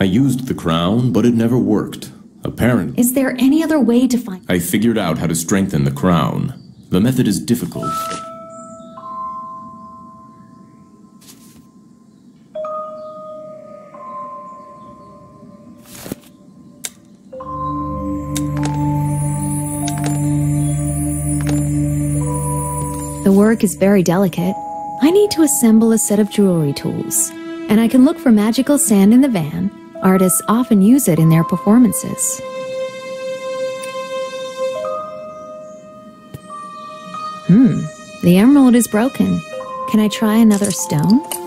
I used the crown, but it never worked. Apparently, Is there any other way to find. I figured out how to strengthen the crown. The method is difficult. The work is very delicate. I need to assemble a set of jewelry tools, and I can look for magical sand in the van. Artists often use it in their performances. Hmm, the emerald is broken. Can I try another stone?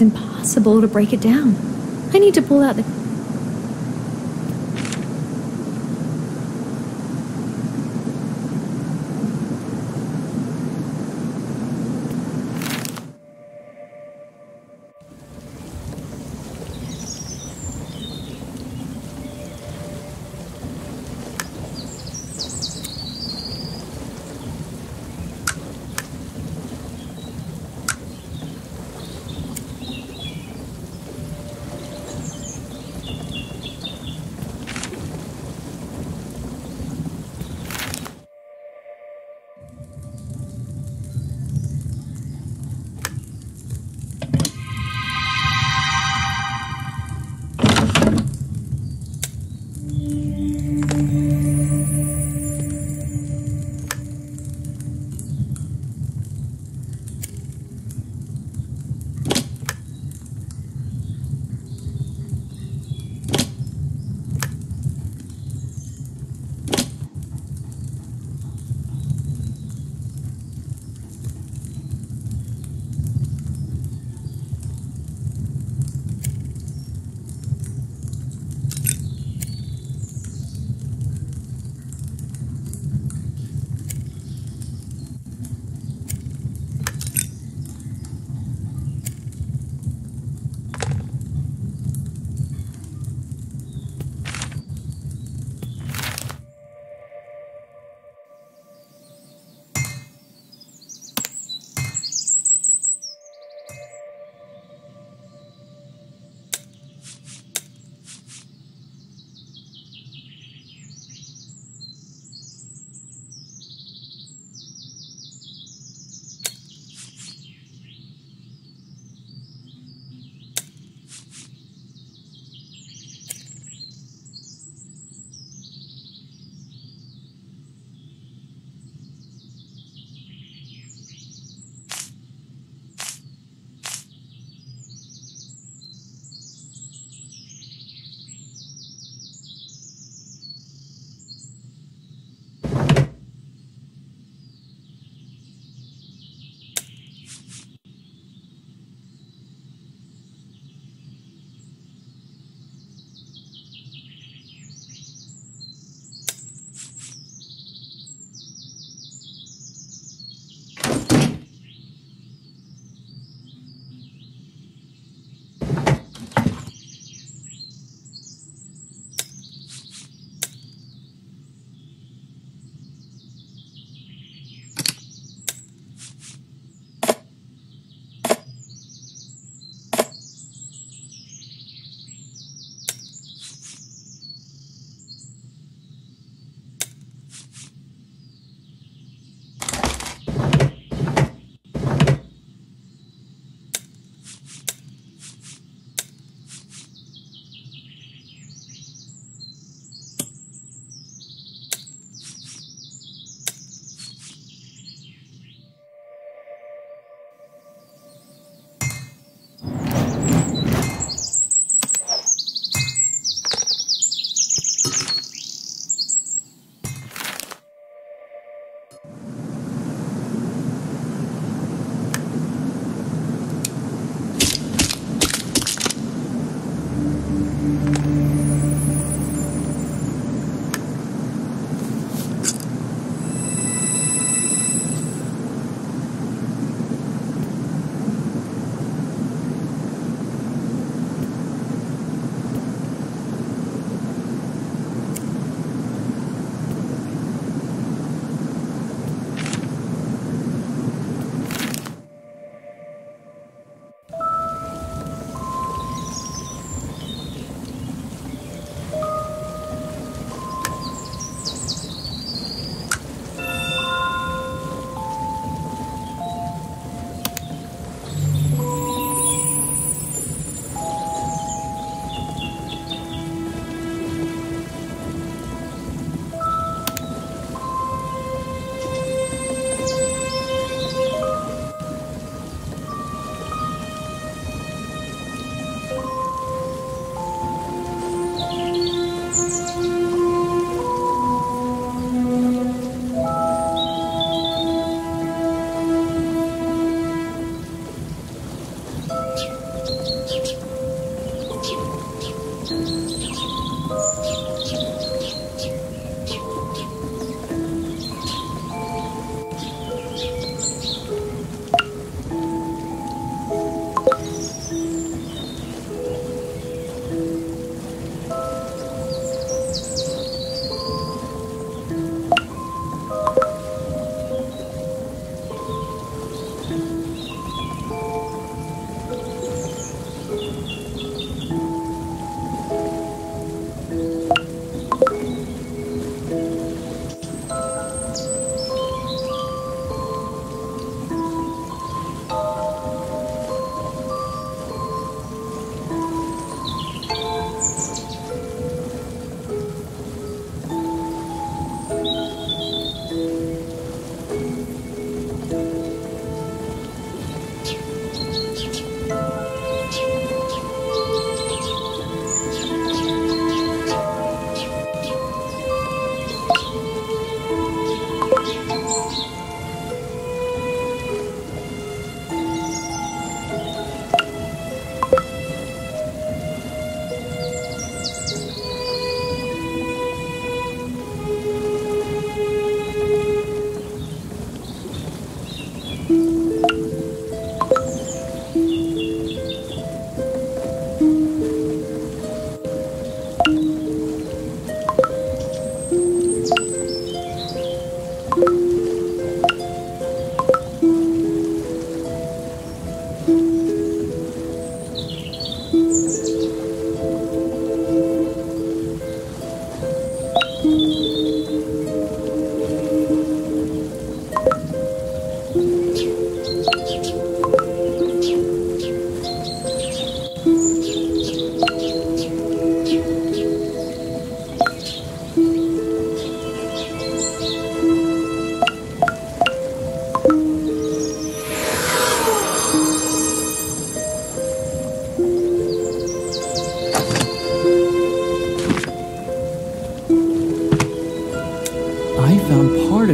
It's impossible to break it down. I need to pull out the.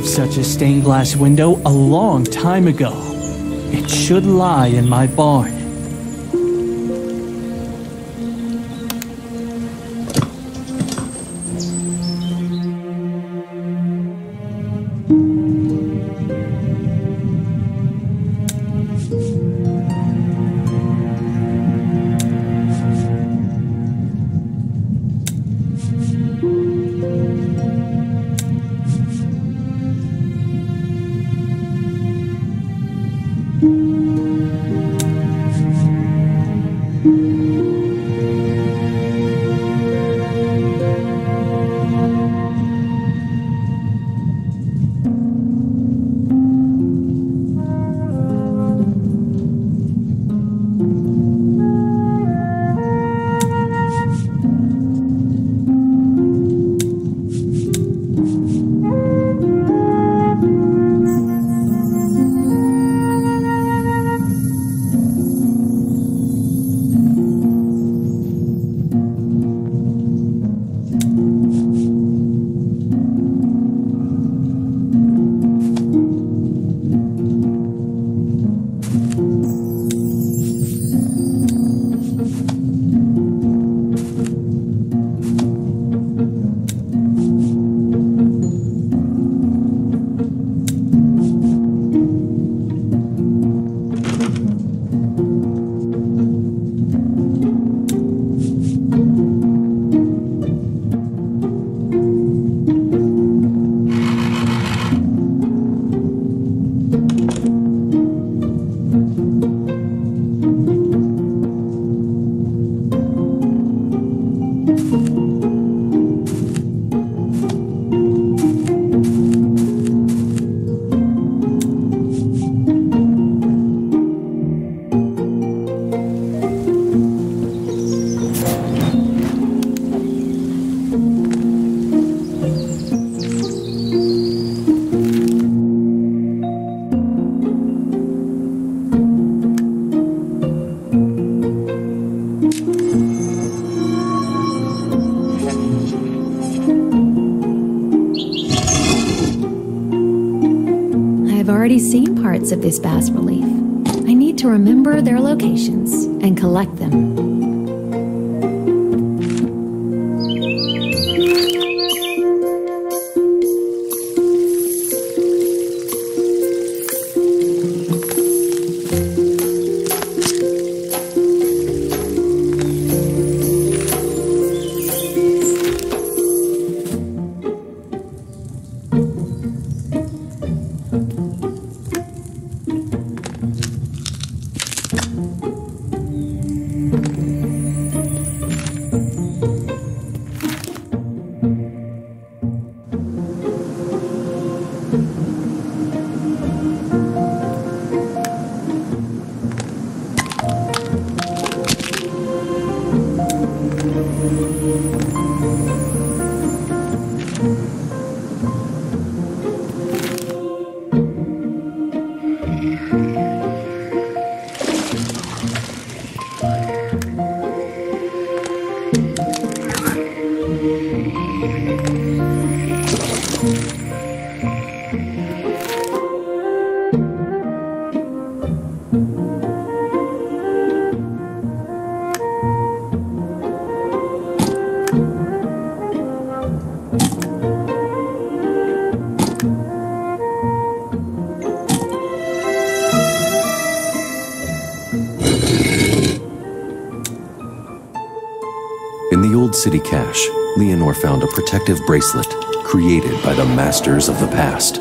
Such a stained glass window a long time ago. It should lie in my barn. This bas relief. I need to remember their locations and collect them. City cache, Leonor found a protective bracelet created by the masters of the past.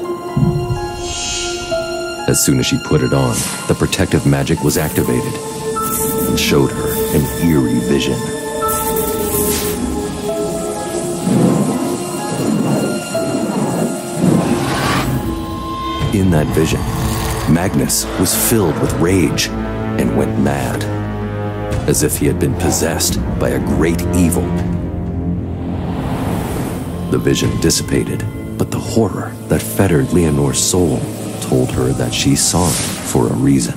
As soon as she put it on, the protective magic was activated and showed her an eerie vision. In that vision, Magnus was filled with rage and went mad, as if he had been possessed by a great evil. The vision dissipated, but the horror that fettered Leonor's soul told her that she saw it for a reason.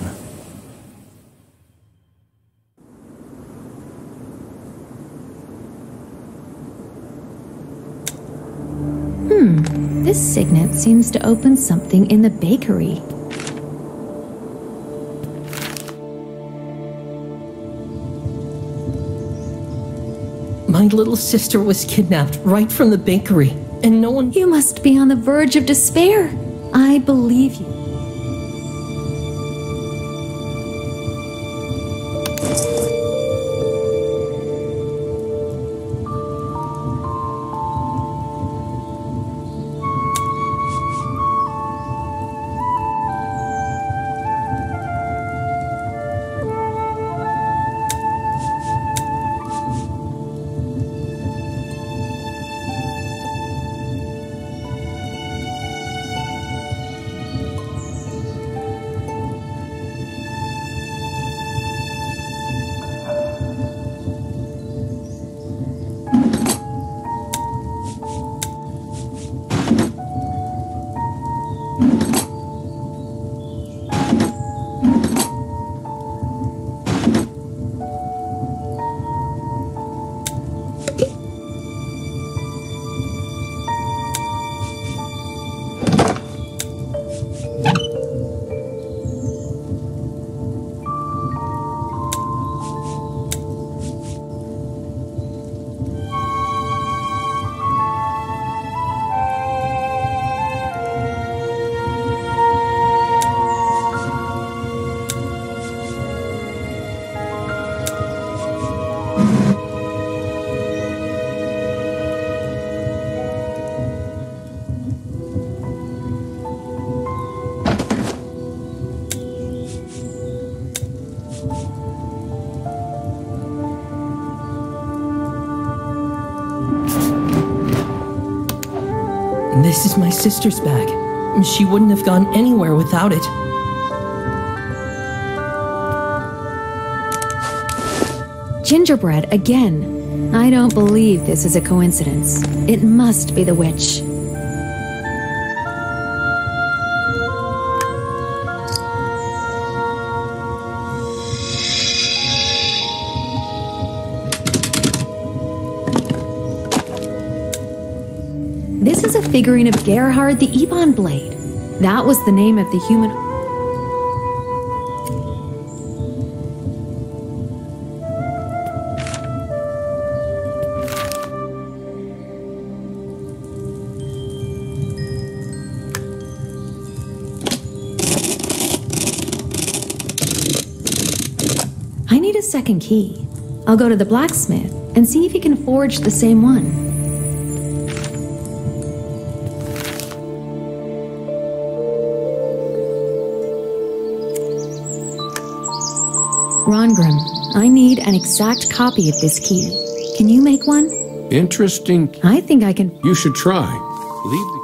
Hmm, this signet seems to open something in the bakery. My little sister was kidnapped right from the bakery, and no one. You must be on the verge of despair. I believe you. Sister's bag. She wouldn't have gone anywhere without it. Gingerbread again. I don't believe this is a coincidence. It must be the witch. Figurine of Gerhard the Ebon Blade. That was the name of the human. I need a second key. I'll go to the blacksmith and see if he can forge the same one. Rongrim, I need an exact copy of this key. Can you make one? Interesting. I think I can. You should try. Leave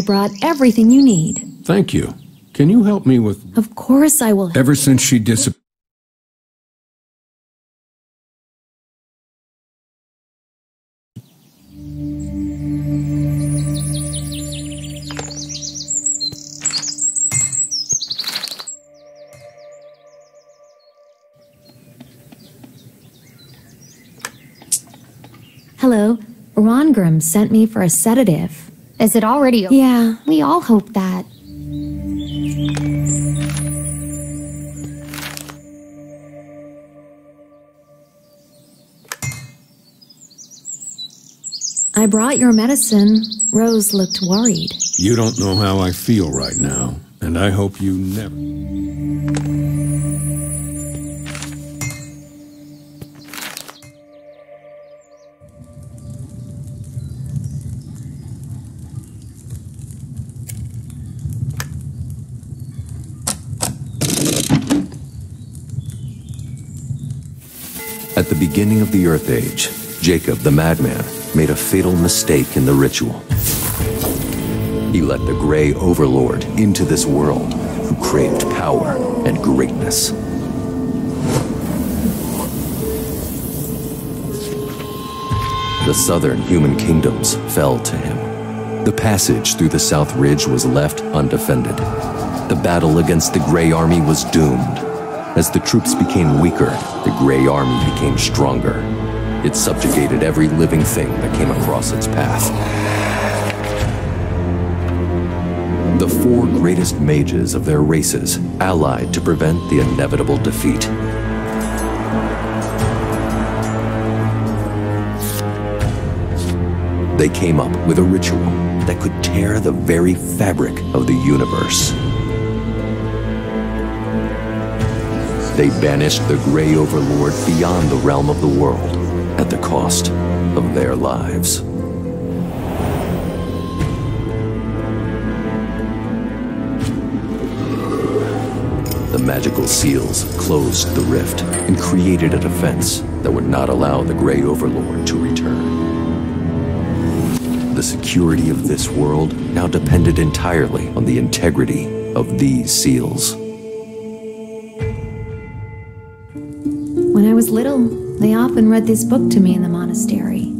I brought everything you need. Thank you. Can you help me with. Of course I will. Ever since she disappeared. Hello. Rongrim sent me for a sedative. Is it already over? Yeah. We all hope that. I brought your medicine. Rose looked worried. You don't know how I feel right now, and I hope you never. The beginning of the Earth Age, Jacob the Madman made a fatal mistake in the ritual. He let the Grey Overlord into this world, who craved power and greatness. The southern human kingdoms fell to him. The passage through the South Ridge was left undefended. The battle against the Grey Army was doomed. As the troops became weaker, the Grey Army became stronger. It subjugated every living thing that came across its path. The four greatest mages of their races allied to prevent the inevitable defeat. They came up with a ritual that could tear the very fabric of the universe. They banished the Grey Overlord beyond the realm of the world at the cost of their lives. The magical seals closed the rift and created a defense that would not allow the Grey Overlord to return. The security of this world now depended entirely on the integrity of these seals. When I was little, they often read this book to me in the monastery.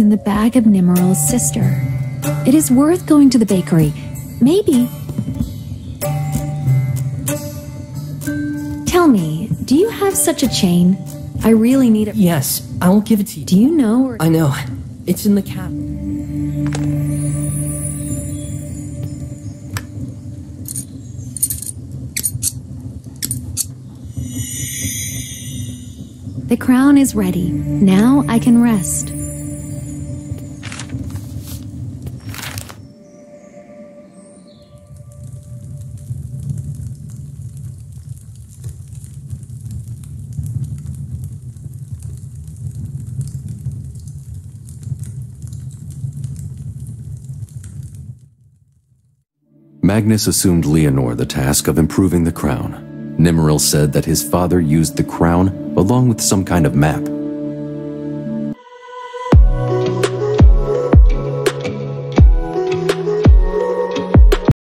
In the bag of Nimeral's sister. It is worth going to the bakery. Maybe. Tell me, do you have such a chain? I really need it. Yes, I will give it to you. Do you know? Or... I know. It's in the cap. The crown is ready. Now I can rest. Magnus assumed Leonor the task of improving the crown. Nimril said that his father used the crown along with some kind of map